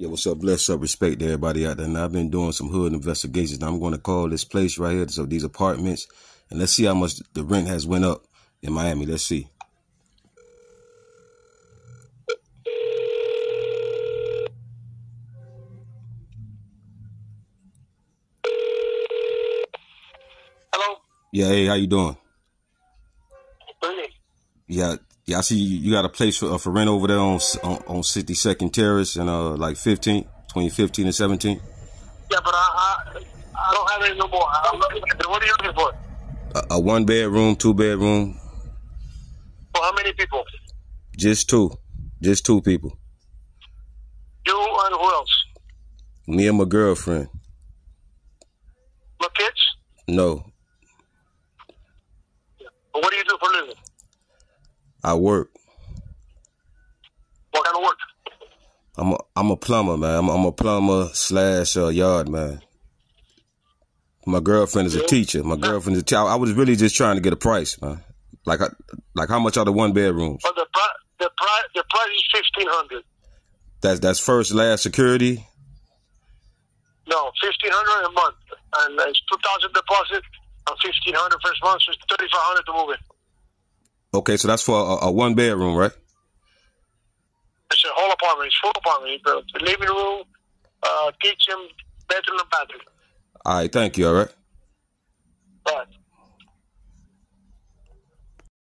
Yeah, what's up? Bless up, respect to everybody out there. Now I've been doing some hood investigations. Now I'm going to call this place right here, so these apartments, and let's see how much the rent has went up in Miami. Let's see. Hello. Yeah, hey, how you doing? Really? Yeah, yeah. I see you, you got a place for, uh, for rent over there on on, on 62nd Terrace and uh like 15, between 15 and 17. Yeah, but I I, I don't have any no more. I'm looking at it. What are you looking for? A, a one bedroom, two bedroom, For how many people? just two, just two people. You and who else? Me and my girlfriend. No kids? No, But what do you do for a living? I work. What kind of work? I'm a I'm a plumber, man. I'm, I'm a plumber slash uh, yard man. My girlfriend is a teacher. My girlfriend is a teacher. I was really just trying to get a price, man. Like, I, like how much are the one bedrooms? But the price the price the price is fifteen hundred. That's that's first, last security. No, fifteen hundred a month, and it's two thousand deposit and fifteen hundred first month, so it's thirty five hundred to move in. Okay, so that's for a, a one bedroom, right? It's a whole apartment. It's full apartment. The, the living room, uh, kitchen, bedroom, and bathroom. All right, thank you. All. Right.